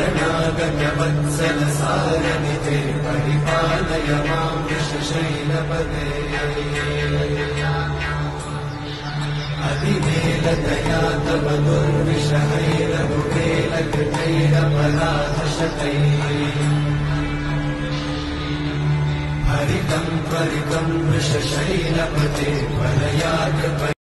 शरणागमवत्सलसारमिते परिपालय मां विषशैलपदे अतिमेलतया तव दुर्विषहैरभुकेलकृतैरपराधशतैः हरितं त्वरितं वृषशैलपते वलय